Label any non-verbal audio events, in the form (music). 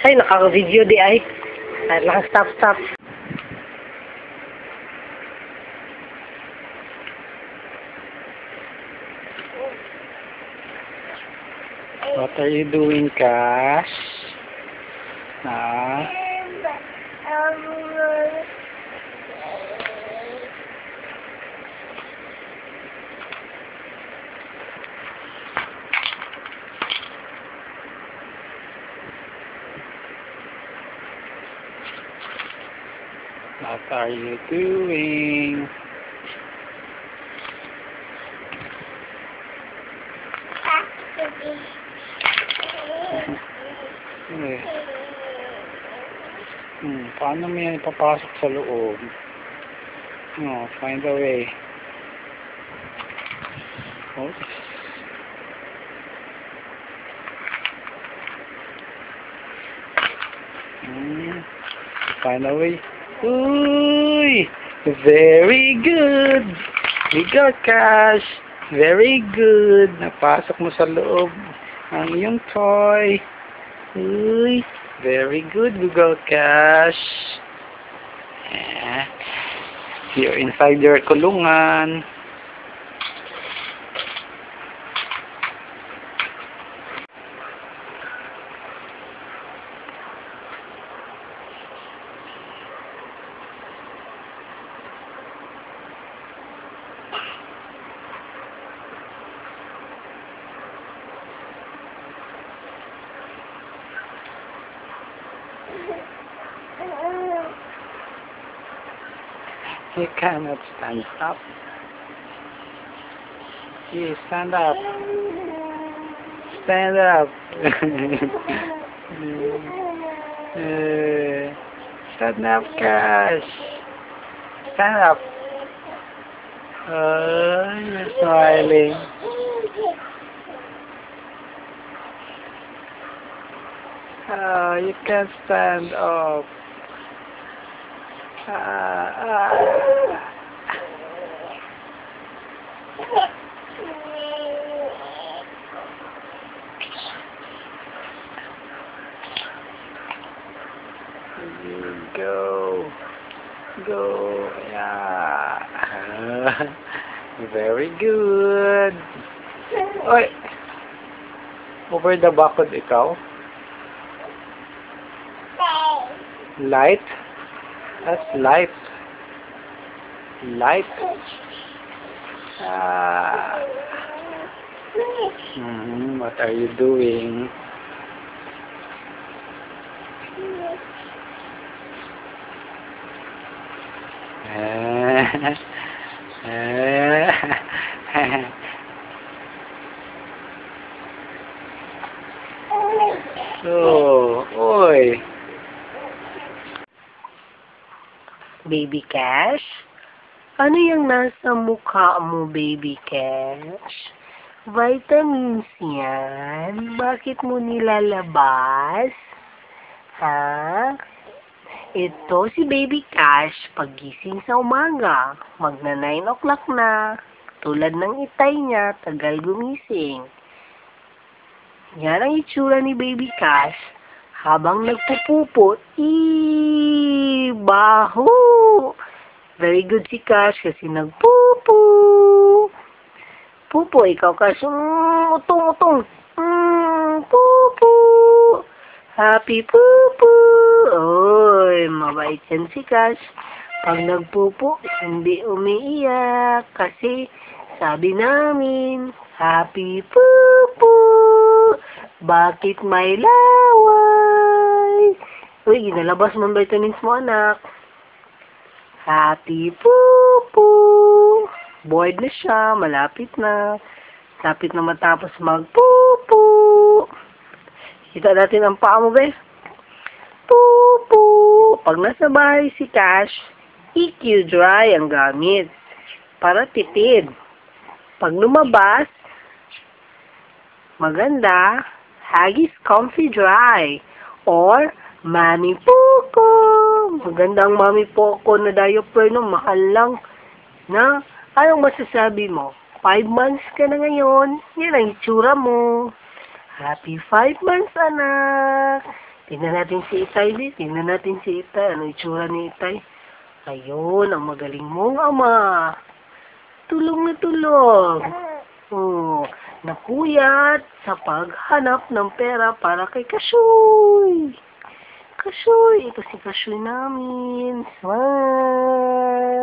Ay, nakaka-video di ay. Ay, lang, stop, stop. What are you doing, Cash? Ah, what are you doing? Eh, hmm, paano mo yan ipapasok sa loob? No, find a way. Oops. Hmm, find a way. Uy! Very good! Got cash! Very good! Napasok mo sa loob ang iyong toy. Uy! Very good, Google Cash. Eh, You're inside your kulungan. You cannot stand up. You stand up. Stand up. Uh, (laughs) stand up, Cash. Stand up. Oh, you're smiling. Oh, you can't stand up. Ah, ah. You go. Go. Yeah. Very good. Oy. Over the bakod ikaw. Light. That's light. Light. Ah. Hmm, what are you doing? (laughs) Eh. Eh. Baby Cash? Ano yung nasa mukha mo, Baby Cash? Vitamins yan. Bakit mo nilalabas? Ha? Ito si Baby Cash pagising sa umaga. Magna 9 o'clock na. Tulad ng itay niya, tagal gumising. Yan ang itsura ni Baby Cash habang nagpupupo. Eee, baho! Very good si Cash kasi nagpupo. Pupo, ikaw Cash. Mm, utong, utong. Mm, pupo. Happy pupo. Oy, mabait yan si Cash. Pag nagpupo, hindi umiiyak kasi sabi namin, Happy pupo. Bakit may laway? Uy, ginalabas mo vitamins mo, anak. Happy pupo. Bored na siya, malapit na. Lapit na matapos magpupo. Kita natin ang paa mo, be. Pupo. Pag nasa bahay si Cash, EQ dry ang gamit. Para tipid. Pag lumabas, maganda, Haggis Comfy Dry or Mami Poco. Magandang Mami Poco na diaper no, mahal lang. Na, anong masasabi mo? Five months ka na ngayon, yan ang itsura mo. Happy five months, anak. Tingnan natin si Itay, Lee. Tingnan natin si Itay. Ano itsura ni Itay? Ayun, ang magaling mong ama. Tulong na tulong. Oh, napuyat sa paghanap ng pera para kay Kashoy. Ito si Kashoy namin. Smile.